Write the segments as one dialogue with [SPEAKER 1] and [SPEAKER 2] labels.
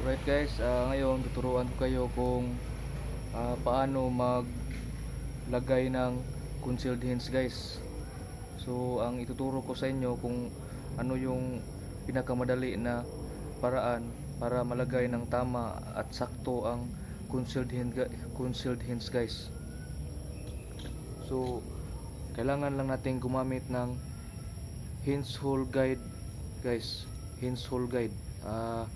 [SPEAKER 1] Alright guys, ah, ngayon tuturuan ko kayo kung ah, paano maglagay ng concealed hinge guys. So ang ituturo ko sa inyo kung ano yung pinakamadali na paraan para malagay ng tama at sakto ang concealed hinge, concealed hinge guys. So kailangan lang natin gumamit ng hinge hole guide guys. Hinge hole guide. Ah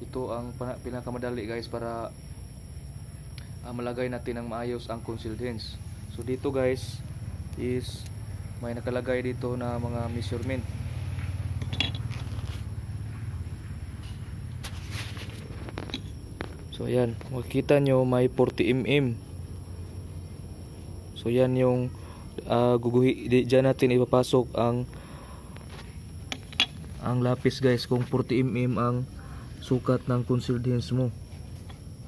[SPEAKER 1] ito ang pinakamadali guys para ah, malagay natin ng maayos ang concealed hinge so dito guys is may nakalagay dito na mga measurement. So ayan. Makikita nyo may 40 mm so yan yung ah, guguhi dyan natin ipapasok ang ang lapis guys. Kung 40 mm ang sukat ng concealed hinge mo.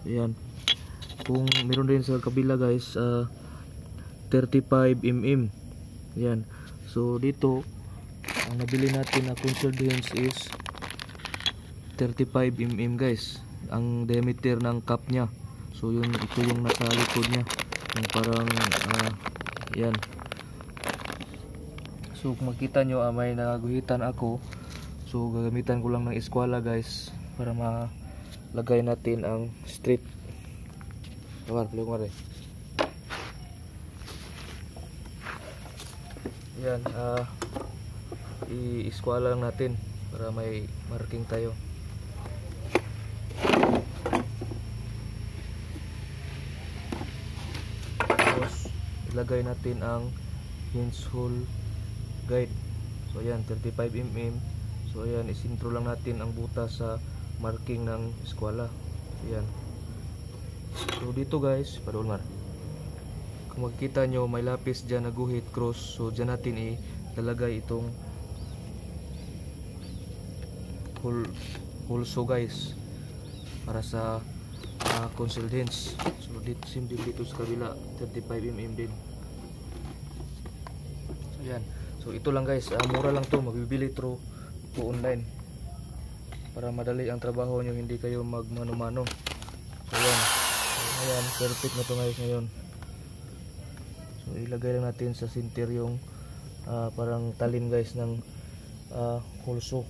[SPEAKER 1] Ayan. Kung meron din sa kabila guys ah, 35 mm ayan. So dito ang nabili natin na concealed hinge is 35 mm guys. Ang diameter ng cap nya so yun ito yung nasa likod nya yung parang ah, yan so kung makita nyo ah, may nagaguhitan ako. So gagamitan ko lang ng eskwala guys para malagay natin ang strip Kamar, peluk mari. Yan, ah i-eskwala lang natin para may marking tayo. Tapos ilagay natin ang hinge hole guide. So ayan, 35 mm. So ayan, isintro lang natin ang butas sa marking ng eskwala. Ayan. So dito guys, padulmar. Kung makikita nyo, may lapis dyan na guhit cross. So dyan natin ilalagay itong hole, hulso guys. Para sa uh, concealed hinge. So dito, same din dito sa kabila, 35mm din. So yan. So ito lang guys, ah, mura lang to, mabibili through to online. Para madali ang trabaho nyo, hindi kayo magmano-mano. So yan. Ayan, perfect na to guys ngayon. So ilagay lang natin sa center yung ah, parang talim guys ng uh, hulso.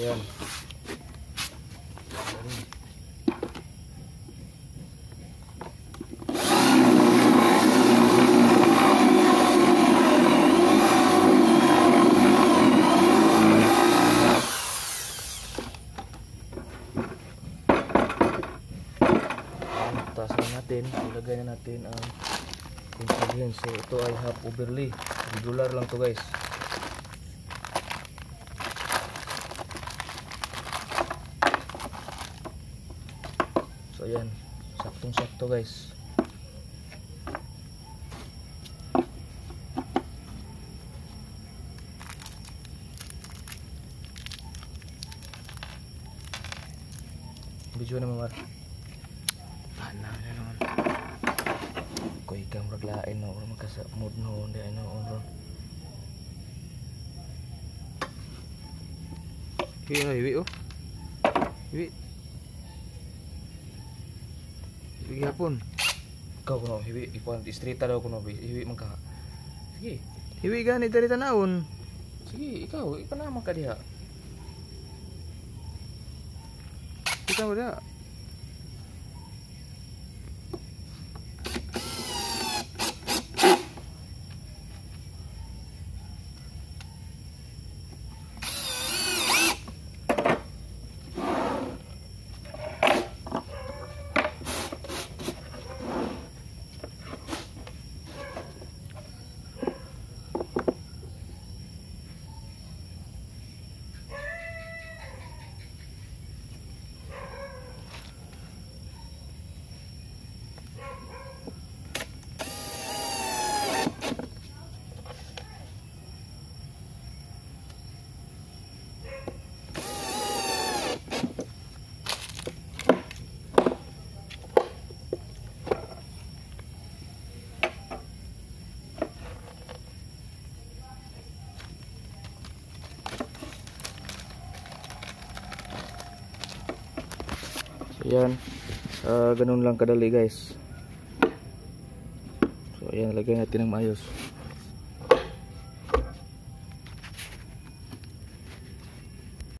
[SPEAKER 1] Ayan. Taas na natin. Ilagay na natin ang concealed So ito ay half overlay. Regular lang to guys. So ayan, saktong sakto guys. Video na mamar. ana na naman ko ikang raglain no or makasamod no hindi ano or Iwi no, iwi oh. Iwi. Iwi gihapon. Kau kuno iwi ipuan distrita daw kuno iwi mangka. Sige.
[SPEAKER 2] Iwi ganit kan, dari tanaon.
[SPEAKER 1] Sige, ikaw, ikaw na mangka diha.
[SPEAKER 2] Ikaw na. Da.
[SPEAKER 1] Ayan. Ah, ganun lang kadali guys. So ayan, lagyan natin ng maayos.